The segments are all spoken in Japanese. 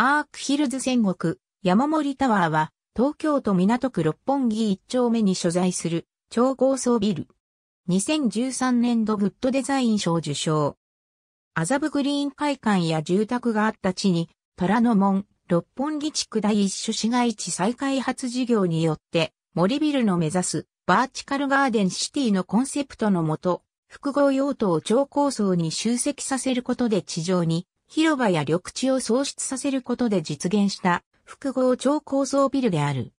アークヒルズ仙石山森タワーは、東京都港区六本木一丁目に所在する超高層ビル。2013年度グッドデザイン賞受賞。麻布グリーン会館や住宅があった地に、虎ノ門、六本木地区第一種市街地再開発事業によって、森ビルの目指すバーチカルガーデンシティのコンセプトのもと、複合用途を超高層に集積させることで地上に広場や緑地を創出させることで実現した複合超高層ビルである。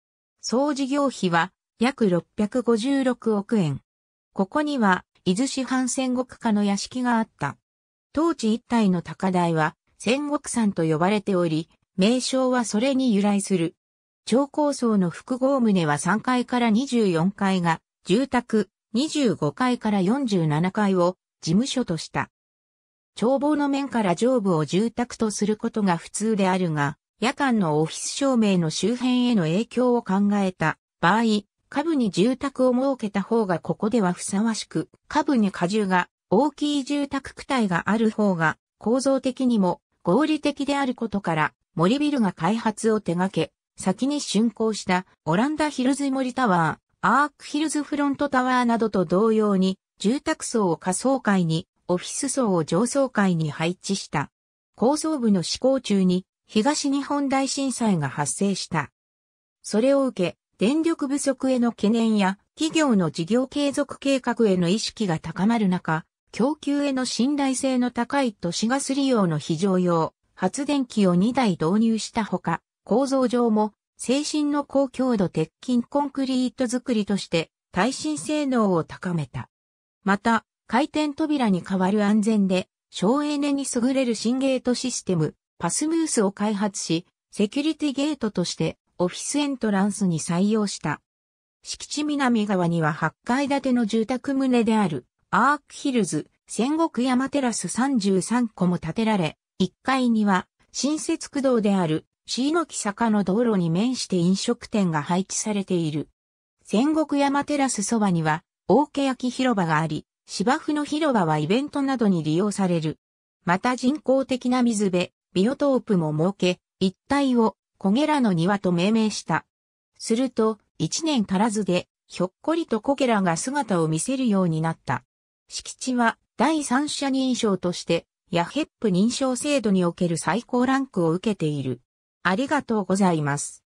総事業費は約656億円。ここには伊豆市藩戦国家の屋敷があった。当地一帯の高台は戦国山と呼ばれており、名称はそれに由来する。超高層の複合棟は3階から24階が住宅、25階から47階を事務所とした。眺望の面から上部を住宅とすることが普通であるが、夜間のオフィス照明の周辺への影響を考えた。場合、下部に住宅を設けた方がここではふさわしく、下部に荷重が大きい住宅区帯がある方が構造的にも合理的であることから、森ビルが開発を手掛け、先に竣工したオランダヒルズ森タワー、アークヒルズフロントタワーなどと同様に、住宅層を下層階に、オフィス層を上層階に配置した。高層部の施工中に、東日本大震災が発生した。それを受け、電力不足への懸念や、企業の事業継続計画への意識が高まる中、供給への信頼性の高い都市ガス利用の非常用、発電機を2台導入したほか、構造上も精神の高強度鉄筋コンクリート作りとして耐震性能を高めた。また、回転扉に代わる安全で省エネに優れる新ゲートシステム、パスムースを開発し、セキュリティゲートとしてオフィスエントランスに採用した。敷地南側には8階建ての住宅棟であるアークヒルズ、戦国山テラス33個も建てられ、1階には新設区道である椎の木坂の道路に面して飲食店が配置されている。戦国山テラスそばには、大家焼広場があり、芝生の広場はイベントなどに利用される。また人工的な水辺、ビオトープも設け、一帯を小ゲラの庭と命名した。すると、一年足らずで、ひょっこりとコゲラが姿を見せるようになった。敷地は第三者認証として、ヤヘップ認証制度における最高ランクを受けている。ありがとうございます。